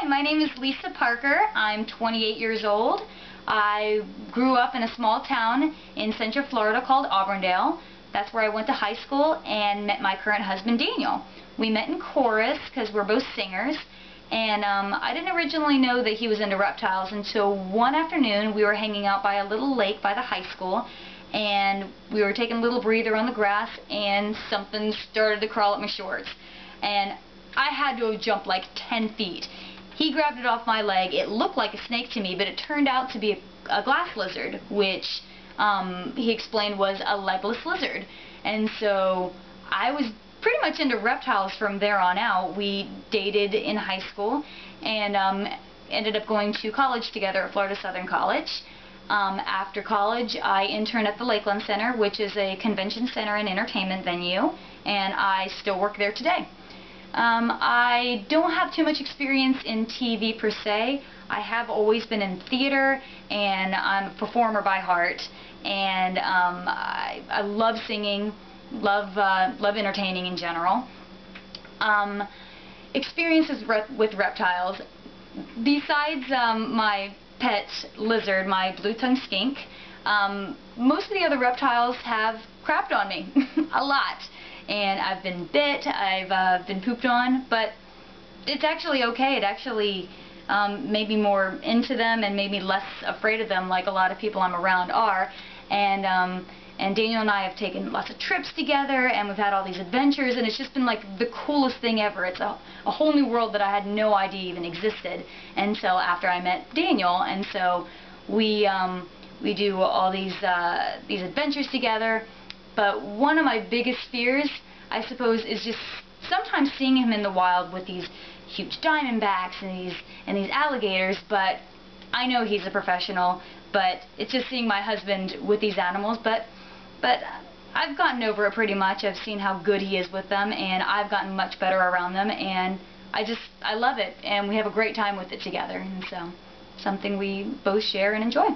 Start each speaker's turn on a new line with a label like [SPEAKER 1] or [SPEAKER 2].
[SPEAKER 1] Hi, my name is Lisa Parker. I'm 28 years old. I grew up in a small town in Central Florida called Auburndale. That's where I went to high school and met my current husband, Daniel. We met in chorus because we're both singers. And um, I didn't originally know that he was into reptiles until one afternoon we were hanging out by a little lake by the high school and we were taking a little breather on the grass and something started to crawl up my shorts. And I had to jumped like 10 feet. He grabbed it off my leg. It looked like a snake to me, but it turned out to be a, a glass lizard, which um, he explained was a legless lizard. And so I was pretty much into reptiles from there on out. We dated in high school and um, ended up going to college together at Florida Southern College. Um, after college, I interned at the Lakeland Center, which is a convention center and entertainment venue, and I still work there today. Um, I don't have too much experience in TV per se. I have always been in theater, and I'm a performer by heart, and um, I, I, love singing, love uh, love entertaining in general. Um, experiences with reptiles. Besides um, my pet lizard, my blue-tongued skink, um, most of the other reptiles have crapped on me a lot and I've been bit, I've uh, been pooped on, but it's actually okay. It actually um, made me more into them and made me less afraid of them like a lot of people I'm around are. And um, and Daniel and I have taken lots of trips together and we've had all these adventures and it's just been like the coolest thing ever. It's a, a whole new world that I had no idea even existed until after I met Daniel and so we um, we do all these uh, these adventures together but one of my biggest fears, I suppose, is just sometimes seeing him in the wild with these huge diamondbacks and these and these alligators, but I know he's a professional, but it's just seeing my husband with these animals, but but I've gotten over it pretty much. I've seen how good he is with them and I've gotten much better around them and I just I love it and we have a great time with it together and so something we both share and enjoy.